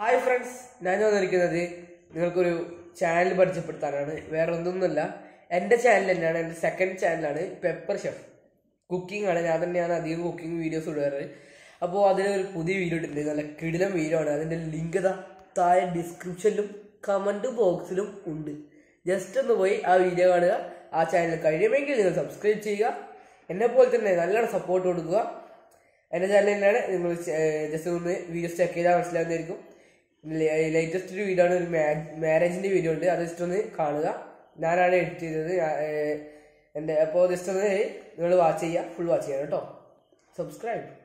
Hi friends ഞാൻ വന്നിരിക്കുന്നത് നിങ്ങൾക്കൊരു ചാനൽ പരിചയപ്പെടുത്താനാണ്. വേറെ ഒന്നൊന്നുമല്ല എന്റെ ചാനൽ തന്നെയാണ്. എന്റെ സെക്കൻഡ് ചാനലാണ് പെപ്പർ ഷെഫ് കുക്കിംഗ് ആണ്. ഞാൻ തന്നെയാണ് അധികം കുക്കിംഗ് വീഡിയോസ് ഇടാറ്. അപ്പോൾ അതിലൊരു പുതിയ വീഡിയോ ഇട്ടിട്ടുണ്ട്. നല്ല കിടിലം വീഡിയോ ആണ്. അതിന്റെ ലിങ്ക് താഴെ ഡിസ്ക്രിപ്ഷനിലും കമന്റ് ബോക്സിലും ഉണ്ട്. ജസ്റ്റ് ഒന്ന് പോയി ആ വീഡിയോ കാണുക. ആ ചാനൽ കഴിയുമെങ്കിൽ നിങ്ങൾ സബ്സ്ക്രൈബ് ചെയ്യുക. എന്നെ പോലെ തന്നെ നല്ലോണം സപ്പോർട്ട് കൊടുക്കുക. എന്റെ ചാനൽ തന്നെയാണ്. നിങ്ങൾ ജസ്റ്റ് ഒന്ന് വീഡിയോസ് ചെക്ക് ചെയ്താൽ മനസ്സിലാവുന്നതായിരിക്കും. ലേറ്റസ്റ്റ് ഒരു വീഡിയോ ആണ് ഒരു മാരേജിന്റെ വീഡിയോ ഉണ്ട്. അത് ജസ്റ്റ് ഒന്ന് കാണുക. ഞാനാണ് എഡിറ്റ് ചെയ്തത്. എന്റെ അപ്പോ ജസ്റ്റ് ഒന്ന് നിങ്ങൾ വാച്ച് ചെയ്യുക. ഫുൾ വാച്ച് ചെയ്യാം കേട്ടോ. സബ്സ്ക്രൈബ്